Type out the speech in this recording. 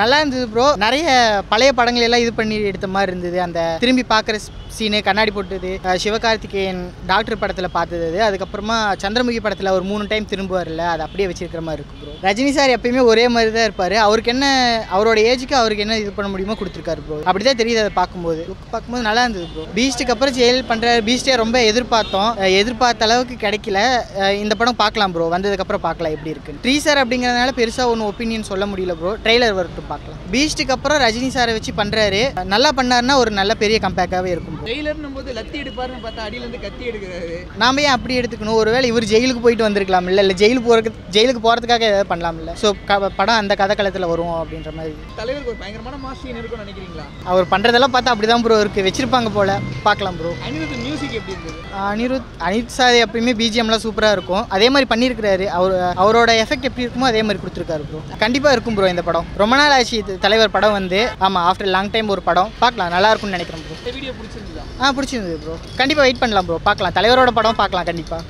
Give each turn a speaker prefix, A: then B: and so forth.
A: நல்லா இருந்தது ப்ரோ நிறைய பழைய படங்கள் எல்லாம் இது பண்ணி எடுத்த மாதிரி இருந்தது. அந்த திரும்பி பார்க்குற சீனு கண்ணாடி போட்டது சிவகார்த்திகேயன் டாக்டர் படத்தில் பார்த்தது அது. அதுக்கப்புறமா சந்திரமுகி படத்தில் ஒரு மூணு டைம் திரும்புவார்ல அது அப்படியே வச்சிருக்கிற மாதிரி இருக்கும் ப்ரோ ரஜினி சார் எப்பயுமே ஒரே மாதிரி தான் இருப்பார். அவருக்கு என்ன அவரோட ஏஜுக்கு அவருக்கு என்ன இது பண்ண முடியுமோ கொடுத்துருக்காரு ப்ரோ அப்படி தான் தெரியுது அதை பார்க்கும்போது. லுக் பார்க்கும்போது நல்லா இருந்தது ப்ரோ பீஸ்ட்டுக்கு அப்புறம் ஜெயில் பண்ணுற பீஸ்டே ரொம்ப எதிர்பார்த்தோம். எதிர்பார்த்த அளவுக்கு கிடைக்கல. இந்த படம் பார்க்கலாம் ப்ரோ வந்ததுக்கப்புறம் பார்க்கலாம் எப்படி இருக்கு ட்ரீசர் அப்படிங்கிறதுனால பெருசாக ஒன்றும் ஒப்பீனியன் சொல்ல முடியல ப்ரோ ட்ரெய்லர் வரட்டும். பார்க்கலாம். பீஸ்ட்டுக்கு அப்புறம் ரஜினி சாரை வச்சு பண்ணுறாரு நல்லா பண்ணாருன்னா ஒரு நல்ல பெரிய கம்பேக்காகவே இருக்கும்.
B: ஜெயிலர்னும் போது லத்தி எடுப்பாருன்னு பார்த்தா அடியிலேருந்து கத்தி எடுக்கிறாரு.
A: நாம ஏன் அப்படி எடுத்துக்கணும்? ஒருவேளை இவர் ஜெயிலுக்கு போயிட்டு வந்திருக்கலாம் இல்லை இல்லை ஜெயிலுக்கு போகிறதுக்கு ஜெயிலுக்கு போகிறதுக்காக ஏதாவது பண்ணலாம் இல்லை ஸோ படம் அந்த கதைக்களத்தில் வரும் அப்படின்ற மாதிரி.
B: தலைவருக்கு ஒரு பயங்கரமான மாஸ் சீன் இருக்கும்னு நினைக்கிறீங்களா?
A: அவர் பண்ணுறதெல்லாம் பார்த்தா அப்படி தான் ப்ரோ இருக்குது வச்சிருப்பாங்க போல். பார்க்கலாம் ப்ரோ
B: அனிருத் மியூசிக் எப்படி இருந்தது?
A: அனிருத் அனித் சார் எப்பயுமே பிஜிஎம்லாம் சூப்பராக இருக்கும். அதே மாதிரி பண்ணியிருக்கிறாரு. அவர் அவரோட எஃபெக்ட் எப்படி இருக்குமோ அதே மாதிரி கொடுத்துருக்காரு ப்ரோ கண்டிப்பாக இருக்கும் ப்ரோ இந்த படம். ரொம்ப நாள் ஆச்சு இது தலைவர் படம் வந்து ஆமாம் ஆஃப்டர் லாங் டைம் ஒரு படம். பார்க்கலாம் நல்லா இருக்கும்னு நினைக்கிறேன் ப்ரோ
B: வீடியோ பிடிச்சிருந்ததா?
A: ஆ பிடிச்சிருந்தது ப்ரோ கண்டிப்பாக வெயிட் பண்ணலாம் ப்ரோ பார்க்கலாம். தலைவரோட படம் பார்க்கலாம் கண்டிப்பாக